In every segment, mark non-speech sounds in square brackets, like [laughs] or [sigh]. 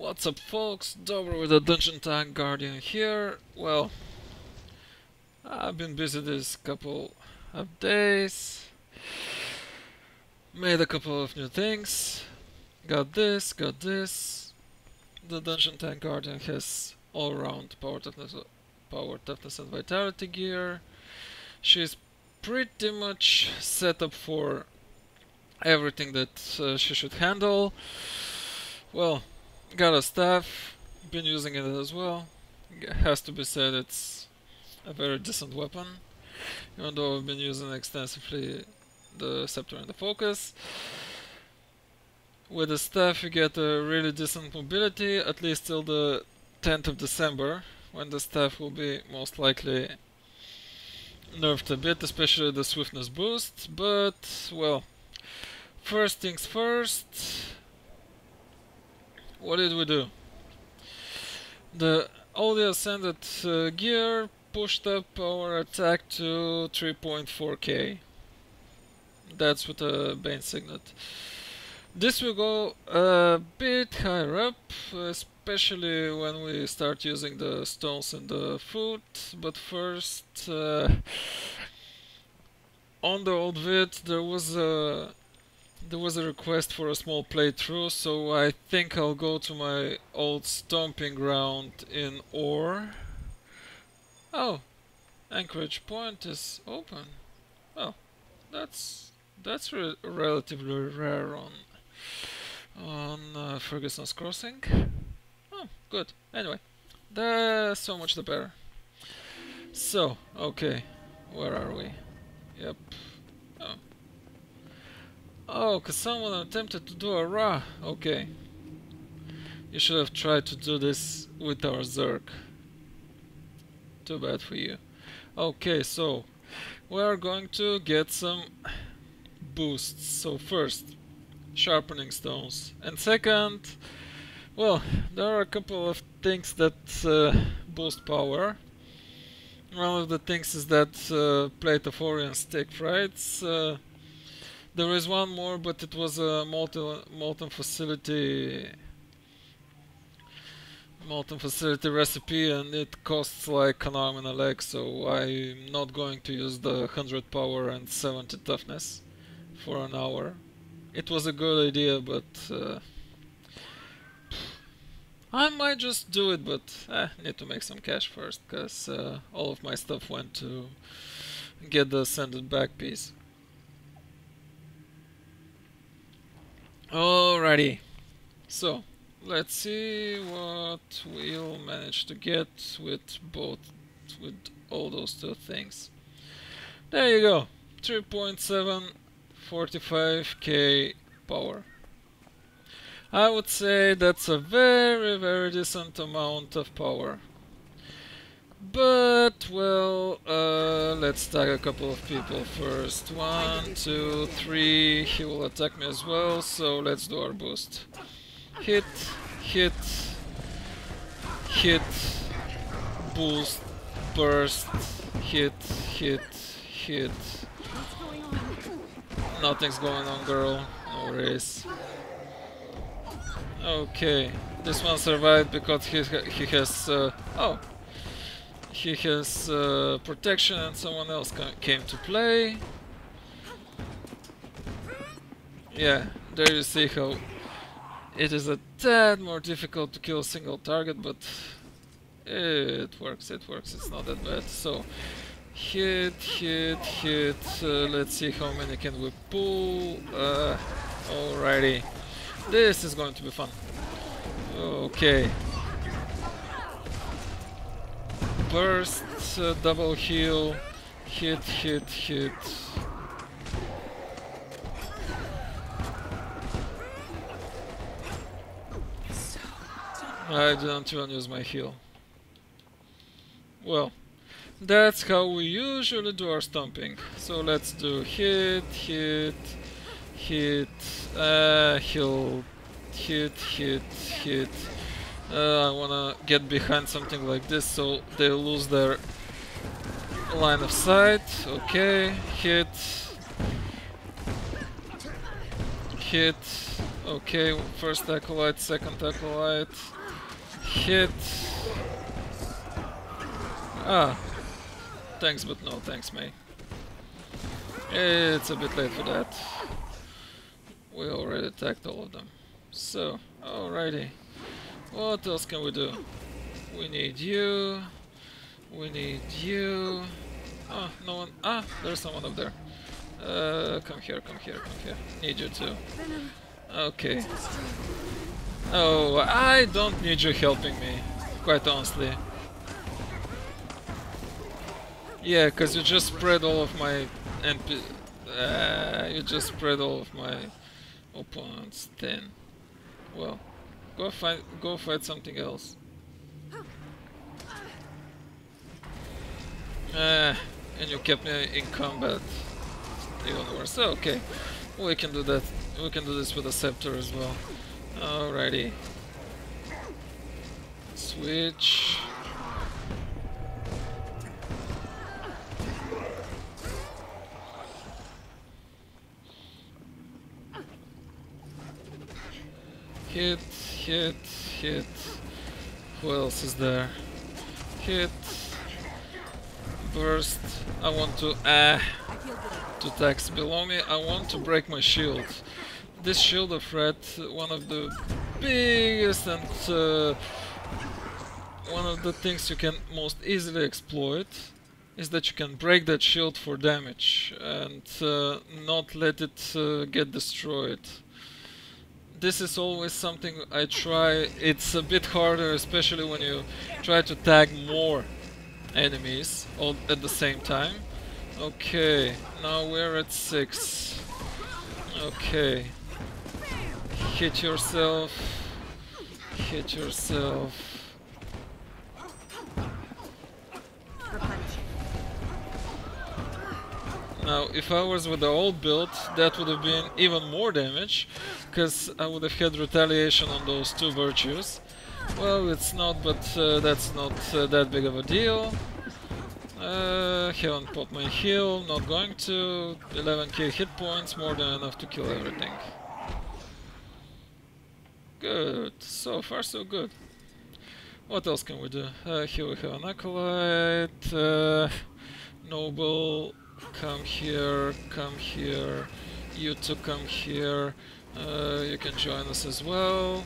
What's up folks, Dover with the Dungeon Tank Guardian here. Well, I've been busy this couple of days. Made a couple of new things. Got this, got this. The Dungeon Tank Guardian has all-round power toughness, power toughness and vitality gear. She's pretty much set up for everything that uh, she should handle. Well, got a staff, been using it as well. It has to be said it's a very decent weapon, even though I've been using extensively the scepter and the focus. With the staff you get a really decent mobility, at least till the 10th of December, when the staff will be most likely nerfed a bit, especially the swiftness boost, but, well, first things first, what did we do? The all the ascended uh, gear pushed up our attack to 3.4k. That's with a Bane Signet. This will go a bit higher up, especially when we start using the stones and the food, but first uh, on the old vid there was a there was a request for a small playthrough, so I think I'll go to my old stomping ground in Orr. Oh, Anchorage Point is open. Oh, that's that's re relatively rare on on uh, Ferguson's Crossing. Oh, good. Anyway, the so much the better. So, okay, where are we? Yep. Oh. Because someone attempted to do Arah. Okay. You should have tried to do this with our Zerg. Too bad for you. Okay, so we are going to get some boosts. So first, sharpening stones. And second, well, there are a couple of things that uh, boost power. One of the things is that uh, plate of stick, right? Uh, there is one more, but it was a molten, molten facility molten facility recipe and it costs like an arm and a leg so I'm not going to use the 100 power and 70 toughness for an hour. It was a good idea but uh, I might just do it but I eh, need to make some cash first because uh, all of my stuff went to get the ascended back piece. Alrighty, so let's see what we'll manage to get with both, with all those two things. There you go, 3.7, 45k power. I would say that's a very very decent amount of power. But, well, uh, let's tag a couple of people first. One, two, three. He will attack me as well, so let's do our boost. Hit, hit, hit, boost, burst, hit, hit, hit. Nothing's going on, girl. No race. Okay, this one survived because he, he has... Uh, oh, he has uh, protection and someone else came to play. Yeah, there you see how it is a tad more difficult to kill a single target, but it works, it works, it's not that bad. So, hit, hit, hit, uh, let's see how many can we pull. Uh, alrighty, this is going to be fun. Okay, burst, uh, double heal, hit, hit, hit. I didn't even use my heal. Well, that's how we usually do our stomping. So let's do hit, hit, hit, uh, heal, hit, hit, hit, I wanna get behind something like this so they lose their line of sight. Okay, hit. Hit. Okay, first acolyte, second acolyte. Hit. Ah. Thanks, but no thanks, May. It's a bit late for that. We already attacked all of them. So, alrighty. What else can we do? We need you. We need you. Oh, no one. Ah, there's someone up there. Uh, come here, come here, come here. Need you too. Okay. Oh, I don't need you helping me, quite honestly. Yeah, cause you just spread all of my NP... Uh, you just spread all of my opponents thin. Well, go fight, go fight something else. Uh, and you kept me in combat even worse. Okay, we can do that. We can do this with a scepter as well. Alrighty. Switch. Hit, hit, hit. Who else is there? Hit. Burst. I want to... Ah. to attacks below me. I want to break my shield. This Shield of Wrath, one of the biggest and uh, one of the things you can most easily exploit is that you can break that shield for damage and uh, not let it uh, get destroyed. This is always something I try, it's a bit harder especially when you try to tag more enemies all at the same time. Okay, now we're at 6. Okay. Hit yourself. Hit yourself. Now, if I was with the old build, that would have been even more damage, because I would have had retaliation on those two virtues. Well, it's not, but uh, that's not uh, that big of a deal. Uh, haven't popped my heal, not going to. 11k hit points, more than enough to kill everything. Good, so far so good. What else can we do? Uh, here we have an acolyte, uh, noble, come here, come here, you two come here, uh, you can join us as well.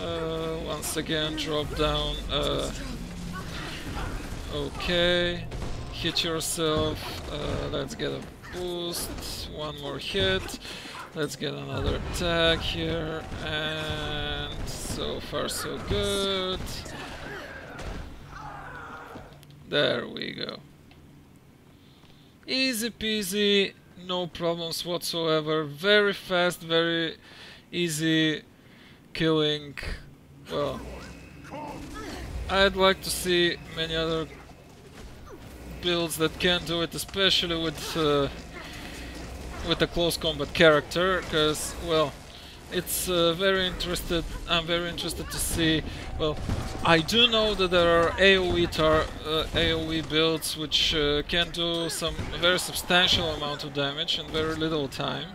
Uh, once again, drop down. Uh, okay, hit yourself. Uh, let's get a boost. One more hit. Let's get another attack here. And so far, so good. There we go. Easy peasy, no problems whatsoever. Very fast, very easy killing. Well, I'd like to see many other builds that can do it, especially with uh, with a close combat character, because well, it's uh, very interested. I'm very interested to see. Well, I do know that there are AOE tar, uh, AOE builds which uh, can do some very substantial amount of damage in very little time,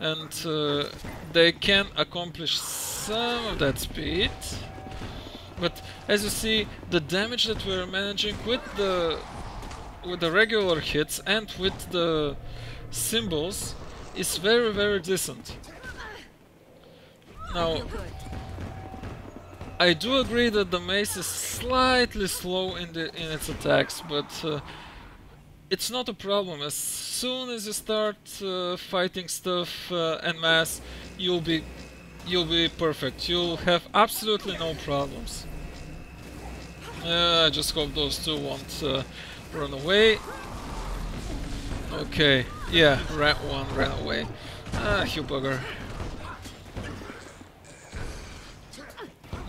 and uh, they can accomplish some of that speed. But as you see, the damage that we're managing with the with the regular hits and with the symbols is very very decent. Now, I do agree that the mace is slightly slow in the in its attacks, but uh, it's not a problem. As soon as you start uh, fighting stuff uh, en masse, you'll be you'll be perfect. You'll have absolutely no problems. Uh, I just hope those two won't uh, run away. Okay, yeah, rat one ran away. Ah, you bugger.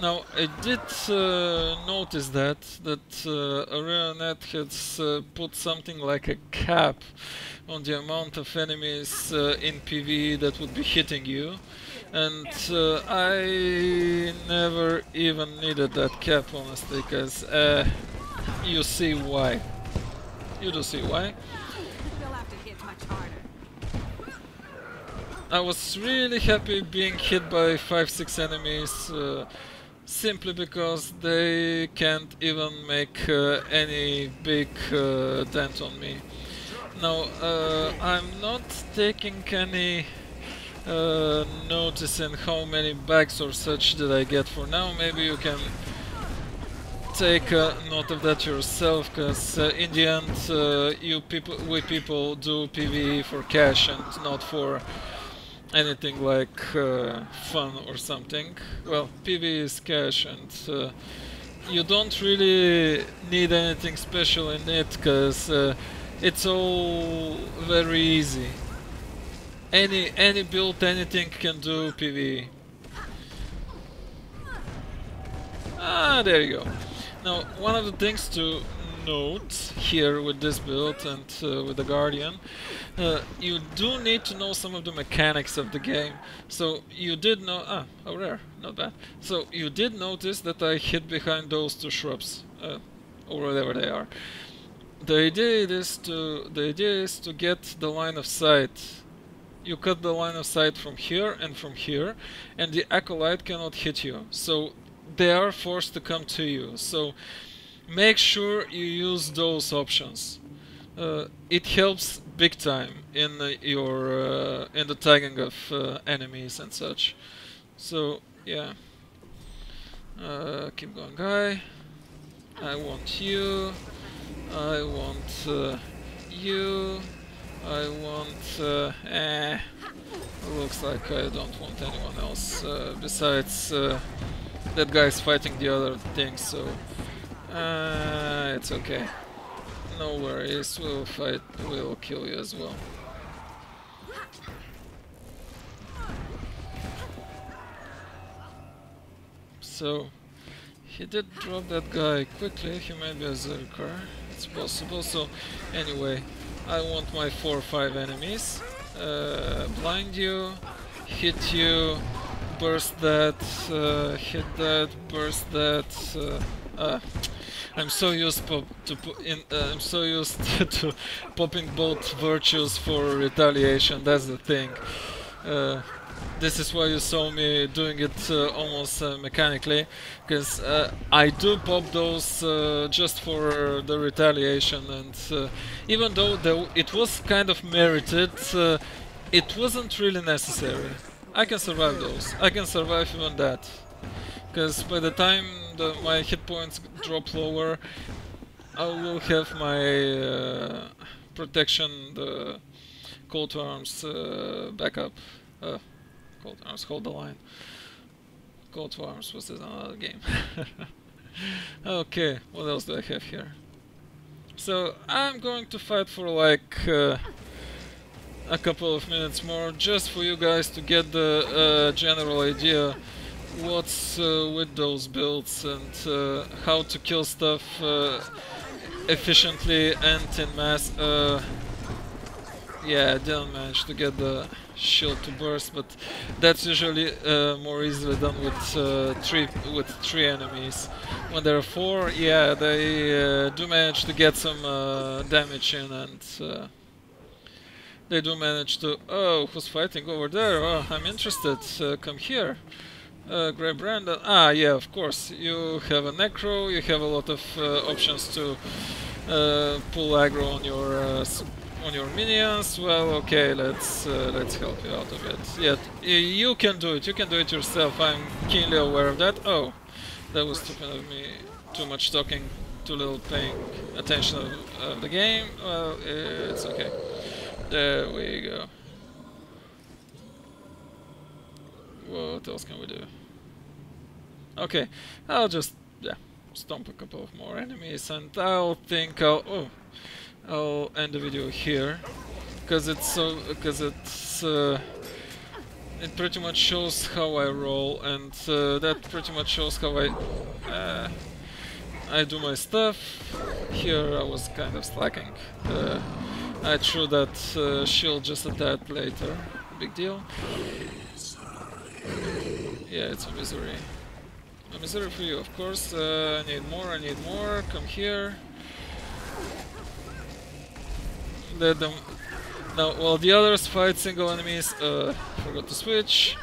Now, I did uh, notice that, that uh, ArenaNet has uh, put something like a cap on the amount of enemies uh, in PvE that would be hitting you. And uh, I never even needed that cap, honestly, because uh, you see why. You do see why. I was really happy being hit by 5-6 enemies uh, simply because they can't even make uh, any big uh, dent on me. Now, uh, I'm not taking any uh, notice in how many bags or such did I get for now. Maybe you can take note of that yourself, because uh, in the end, uh, you people, we people do PvE for cash and not for anything like uh, fun or something. Well, PvE is cash and uh, you don't really need anything special in it, because uh, it's all very easy. Any any build, anything can do PvE. Ah, there you go. Now, one of the things to note here with this build and uh, with the Guardian, uh, you do need to know some of the mechanics of the game. So you did know, ah, oh rare, not bad. So you did notice that I hid behind those two shrubs, uh, or whatever they are. The idea is to the idea is to get the line of sight. You cut the line of sight from here and from here, and the acolyte cannot hit you. So they are forced to come to you. So make sure you use those options. Uh, it helps big time in uh, your uh, in the tagging of uh, enemies and such. So yeah, uh, keep going, guy. I want you. I want uh, you. I want. eh. Looks like I don't want anyone else besides that guy's fighting the other thing, so uh, it's okay. No worries, we'll fight, we'll kill you as well. So, he did drop that guy quickly, he might be a Zerker, it's possible, so anyway, I want my 4 or 5 enemies, uh, blind you, hit you, burst that, uh, hit that, burst that. Uh, uh, I'm so used to in, uh, I'm so used [laughs] to popping both virtues for retaliation. That's the thing. Uh, this is why you saw me doing it uh, almost mechanically, because I do pop those just for the retaliation, and even though the, it was kind of merited, it wasn't really necessary. I can survive those. I can survive even that. Because by the time the, my hit points drop lower, I will have my uh, protection, the to arms uh, backup. Uh, call arms, hold the line. To arms was another game. [laughs] okay, what else do I have here? So I'm going to fight for like uh, a couple of minutes more just for you guys to get the uh, general idea what's uh, with those builds and uh, how to kill stuff uh, efficiently and in mass. Uh, yeah, I didn't manage to get the shield to burst, but that's usually uh, more easily done with three with three enemies. When there are four, yeah, they do manage to get some damage in and they do manage to... Oh, who's fighting over there? Oh, I'm interested. Uh, come here. Uh, grab Brandon. Ah, yeah, of course. You have a Necro, you have a lot of uh, options to uh, pull aggro on your uh, on your minions. Well, okay, let's uh, let's help you out a bit. Yeah, you can do it. You can do it yourself. I'm keenly aware of that. Oh, that was stupid of me. Too much talking, too little paying attention of the game. Well, it's okay. There we go. What else can we do? Okay, I'll just yeah stomp a couple of more enemies, and I'll think I'll oh I'll end the video here because it's so because it's uh, it pretty much shows how I roll, and uh, that pretty much shows how I uh, I do my stuff. Here I was kind of slacking. Uh, I threw that uh, shield just a tad later. Big deal. Yeah, it's a misery. A misery for you, of course. Uh, I need more, I need more. Come here. Let them... Now, while the others fight single enemies, uh, forgot to switch,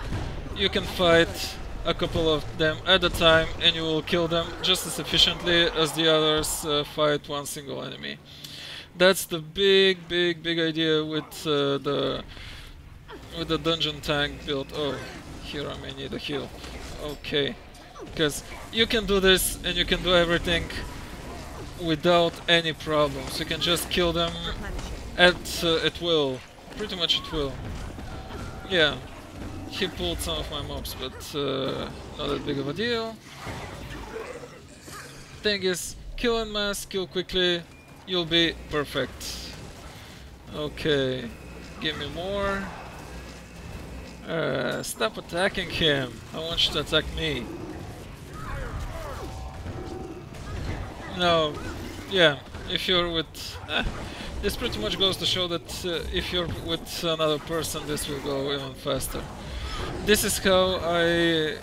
you can fight a couple of them at a time and you will kill them just as efficiently as the others uh, fight one single enemy. That's the big, big, big idea with uh, the with the dungeon tank build. Oh, here I may need a heal. Okay, because you can do this and you can do everything without any problems. You can just kill them at uh, at will, pretty much at will. Yeah, he pulled some of my mobs, but uh, not that big of a deal. Thing is, kill en masse, kill quickly, you'll be perfect. Okay, give me more. Uh, stop attacking him. I want you to attack me. No, yeah, if you're with... Eh, this pretty much goes to show that uh, if you're with another person, this will go even faster. This is how I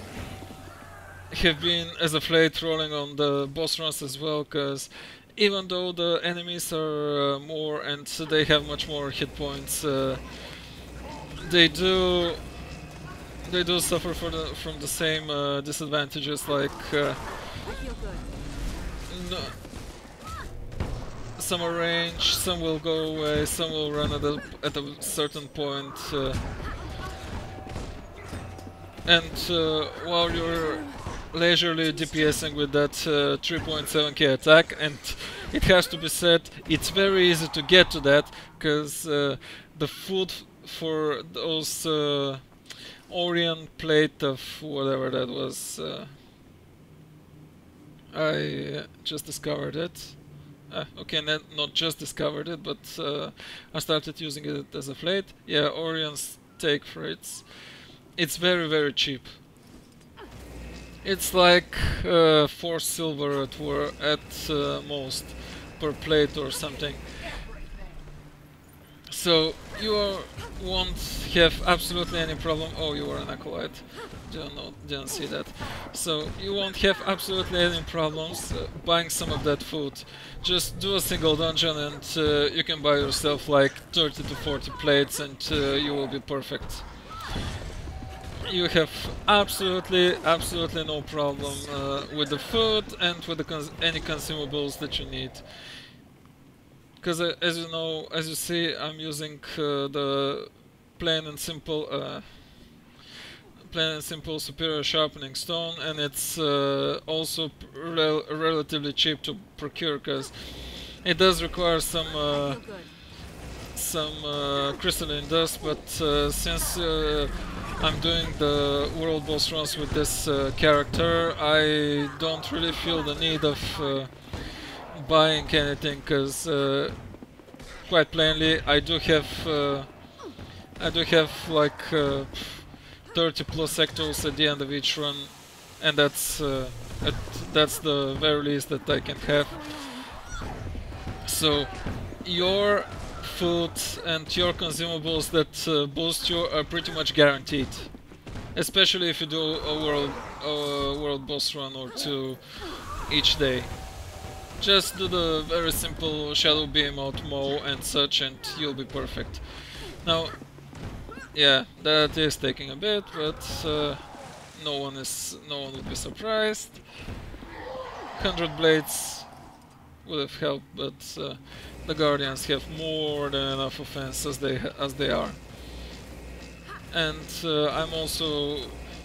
have been as of late rolling on the boss runs as well, because even though the enemies are uh, more and they have much more hit points, uh, they do they do suffer the, from the same uh, disadvantages like uh, no, some are range, some will go away, some will run at a, at a certain point. Uh, and uh, while you're leisurely DPSing with that 3.7k uh, attack, and it has to be said, it's very easy to get to that, because uh, the food for those Orrian plate of whatever that was. Uh, I just discovered it. Uh, okay, not, just discovered it, but uh, I started using it as a plate. Yeah, Orrian Steak it. It's very, very cheap. It's like uh, 4 silver at, at uh, most per plate or something. So you won't have absolutely any problem. Oh, you are an acolyte. Didn't know, didn't see that. So you won't have absolutely any problems uh, buying some of that food. Just do a single dungeon and uh, you can buy yourself like 30 to 40 plates and uh, you will be perfect. You have absolutely, absolutely no problem uh, with the food and with cons any consumables that you need because uh, as you know, as you see, I'm using uh, the plain and simple, uh, plain and simple superior sharpening stone, and it's uh, also rel relatively cheap to procure because it does require some uh, some uh, crystalline dust, but since I'm doing the world boss runs with this character, I don't really feel the need of buying anything because uh, quite plainly I do have uh, I do have like uh, 30 plus sectors at the end of each run and that's uh, at, that's the very least that I can have. So your food and your consumables that uh, boost you are pretty much guaranteed especially if you do a world a world boss run or two each day just do the very simple shadow beam out Maw and such and you'll be perfect. Now, yeah, that is taking a bit, but uh, no one is no one would be surprised. Hundred blades would have helped, but uh, the guardians have more than enough offense as they as they are. And uh, I'm also,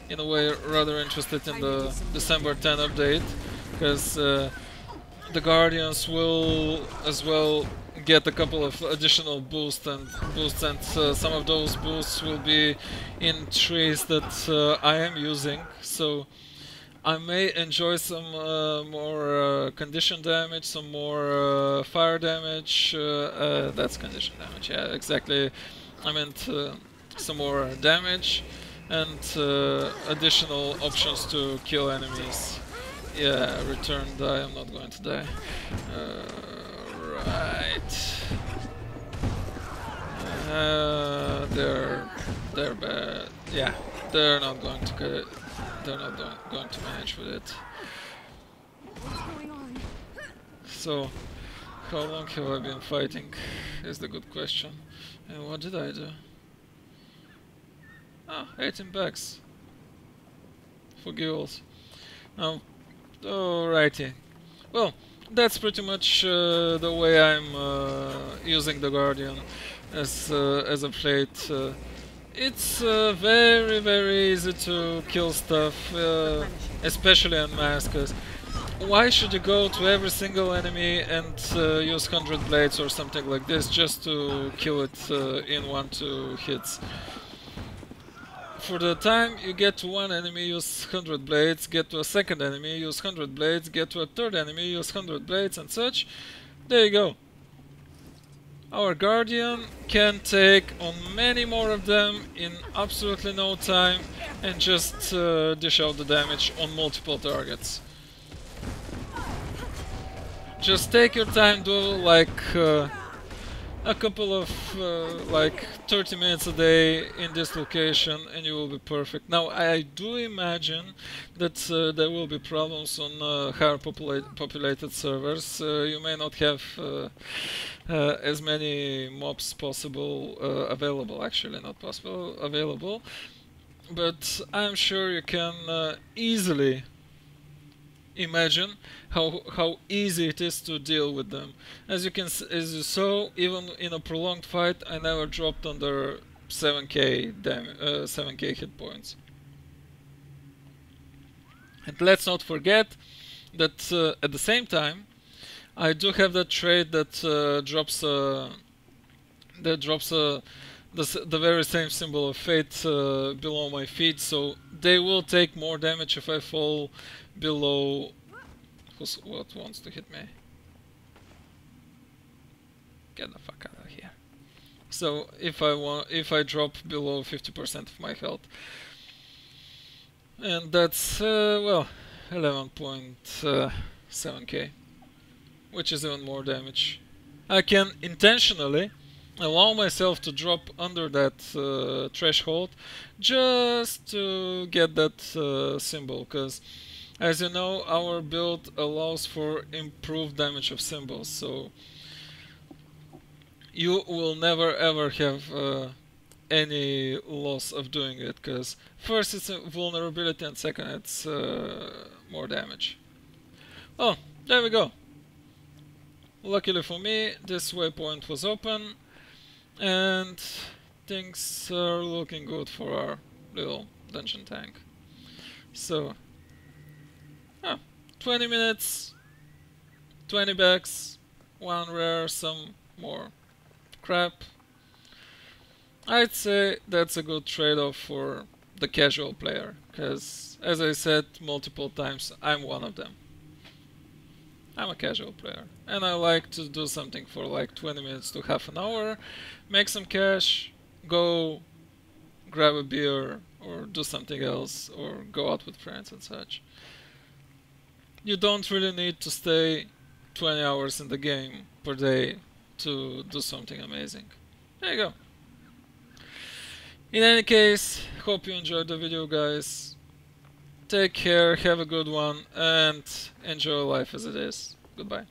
in a way, rather interested in the December 10 update, because uh, the Guardians will as well get a couple of additional boosts and boosts and uh, some of those boosts will be in trees that uh, I am using. So I may enjoy some uh, more uh, condition damage, some more uh, fire damage, uh, that's condition damage, yeah exactly. I meant some more damage and additional options to kill enemies yeah, return die, I'm not going to die. Uh, right. Uh, they're they're bad. Yeah, they're not going to get it. They're not going to manage with it. So, how long have I been fighting? is the good question. And what did I do? Ah, 18 bucks. For giggles. Um, alrighty. Well, that's pretty much uh, the way I'm uh, using the Guardian as uh, as of late. Uh, it's uh, very very easy to kill stuff, uh, especially on masks. Why should you go to every single enemy and use 100 blades or something like this just to kill it in one two hits? For the time you get to one enemy, use 100 blades, get to a second enemy, use 100 blades, get to a third enemy, use 100 blades and such. There you go. Our Guardian can take on many more of them in absolutely no time and just uh, dish out the damage on multiple targets. Just take your time, do like uh, a couple of uh, like 30 minutes a day in this location and you will be perfect. Now I do imagine that uh, there will be problems on uh, higher popula populated servers. Uh, you may not have uh, uh, as many mobs possible available, actually not possible, available. But I'm sure you can easily imagine how how easy it is to deal with them. As you can as you saw, even in a prolonged fight, I never dropped under 7k dam uh, 7k hit points. And let's not forget that uh, at the same time, I do have that trait that uh, drops uh, that drops uh, the, the very same symbol of fate uh, below my feet, so they will take more damage if I fall below Who's, what wants to hit me? Get the fuck out of here. So if I want, if I drop below 50% of my health, and that's uh, well 11.7k, which is even more damage. I can intentionally allow myself to drop under that uh, threshold just to get that uh, symbol because as you know, our build allows for improved damage of symbols, so you will never ever have uh, any loss of doing it, because first it's a vulnerability and second it's uh, more damage. Oh, there we go. Luckily for me, this waypoint was open, and things are looking good for our little dungeon tank. So, 20 minutes, 20 bucks, one rare, some more crap. I'd say that's a good trade-off for the casual player, because as I said multiple times, I'm one of them. I'm a casual player, and I like to do something for like 20 minutes to half an hour, make some cash, go grab a beer, or do something else, or go out with friends and such you don't really need to stay 20 hours in the game per day to do something amazing. There you go. In any case, hope you enjoyed the video guys. Take care, have a good one, and enjoy life as it is. Goodbye.